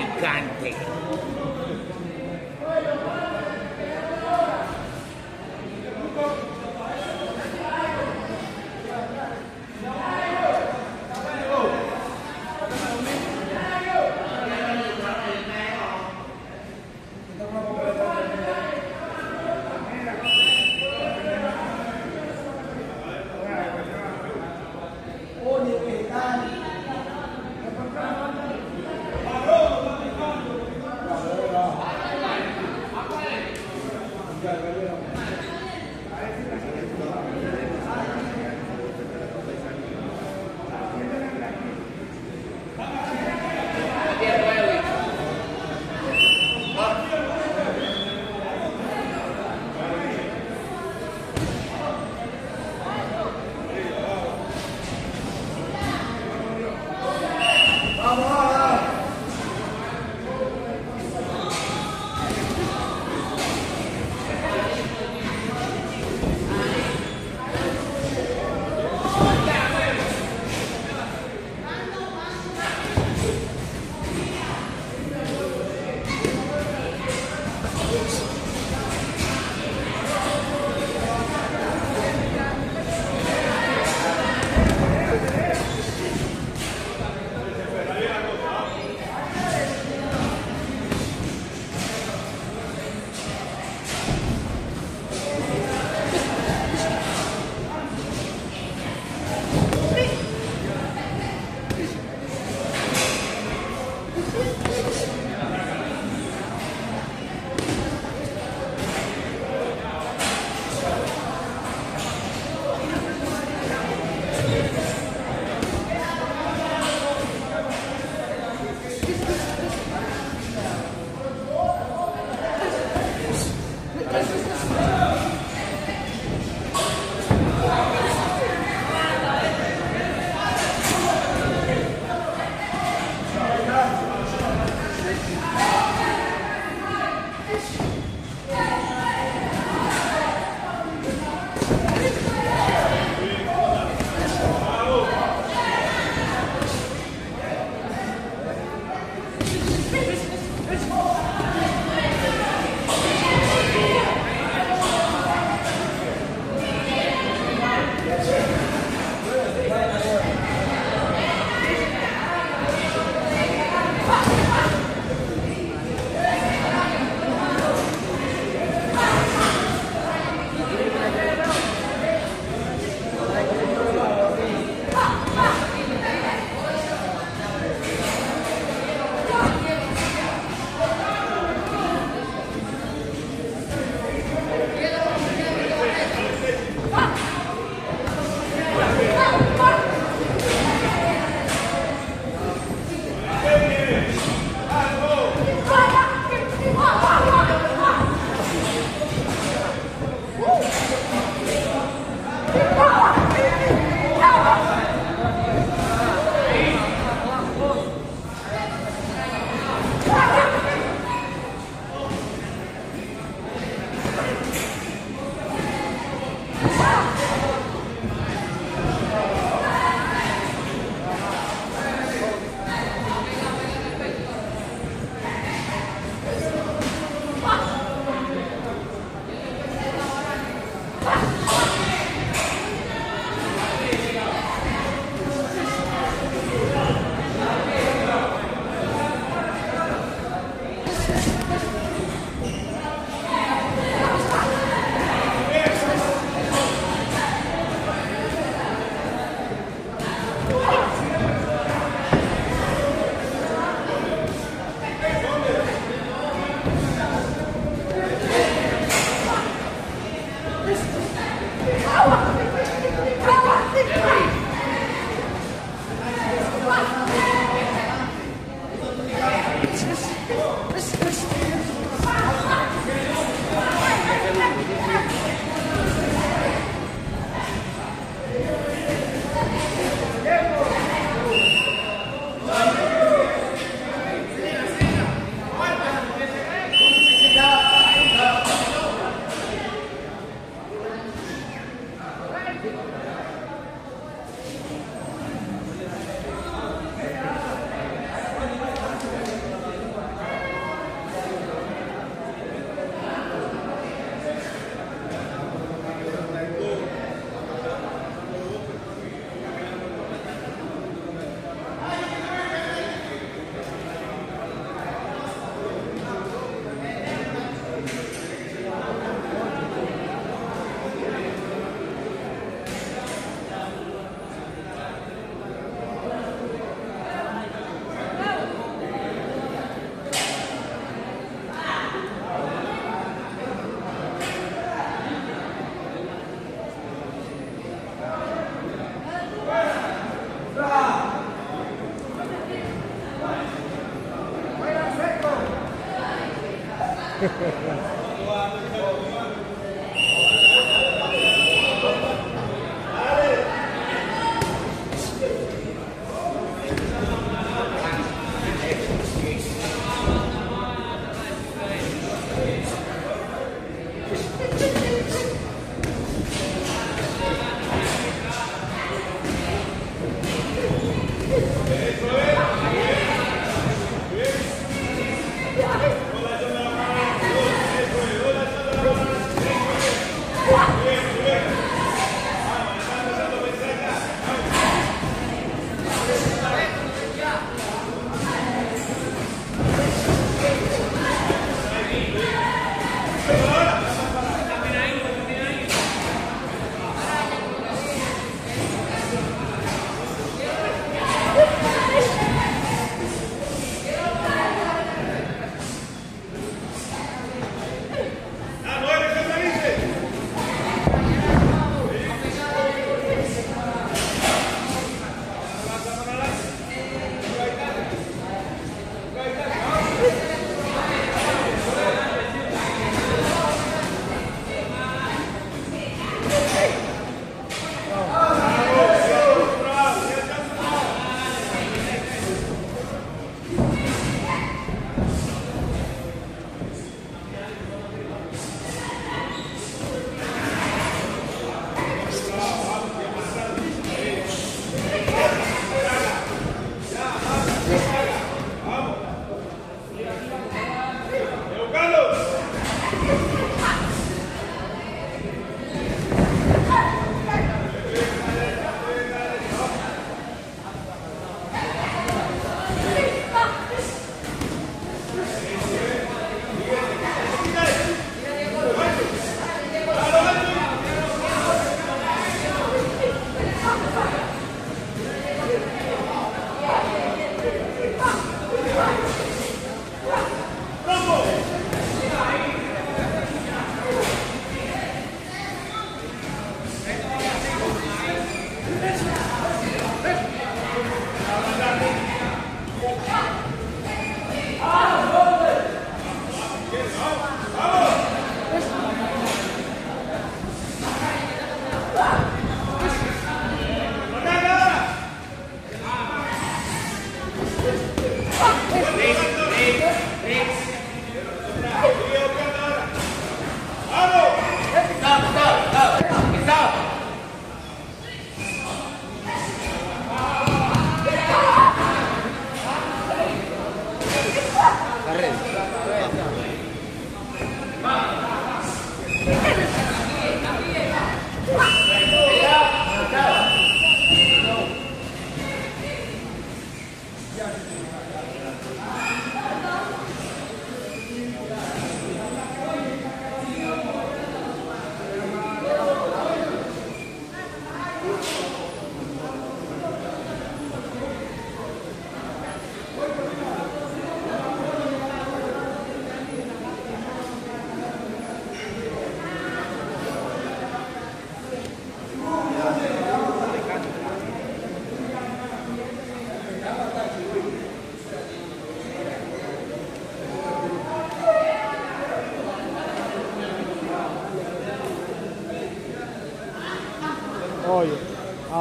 gigante.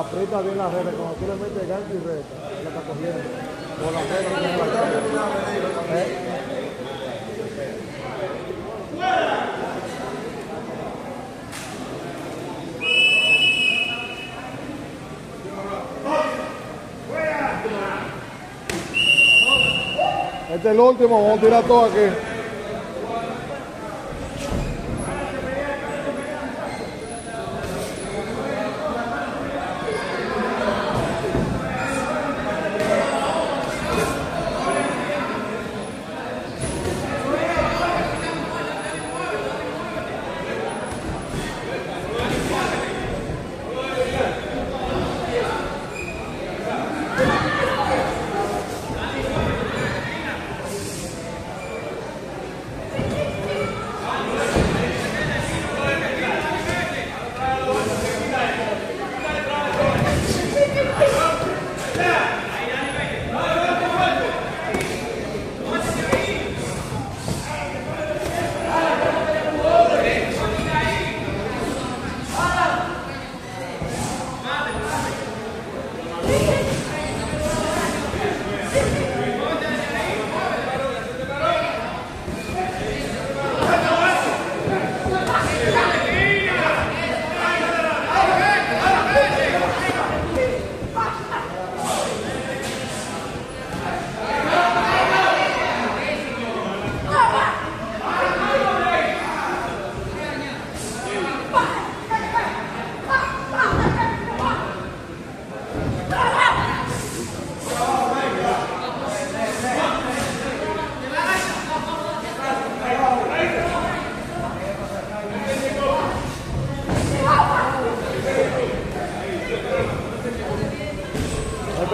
Aprieta bien las redes. Cuando tú le metes gancho y reta, la está cogiendo. O la redes la. Este es el último, vamos a tirar todo aquí.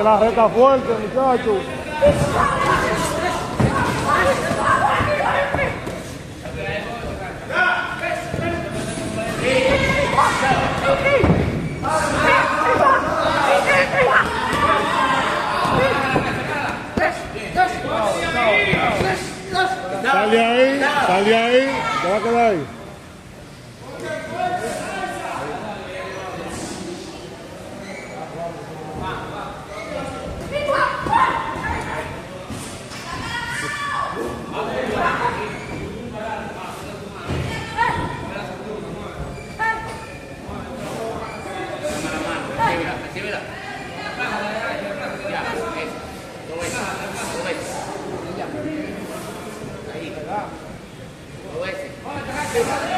La reta fuerte, muchachos. Sal ahí, sal ahí, te va a quedar ahí. Gracias.